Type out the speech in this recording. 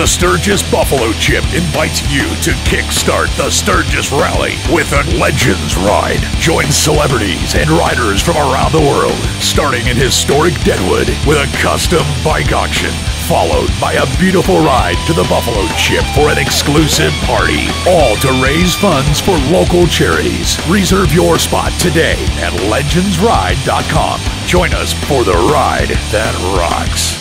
The Sturgis Buffalo Chip invites you to kickstart the Sturgis Rally with a Legends Ride. Join celebrities and riders from around the world, starting in historic Deadwood with a custom bike auction, followed by a beautiful ride to the Buffalo Chip for an exclusive party. All to raise funds for local charities. Reserve your spot today at legendsride.com. Join us for the ride that rocks.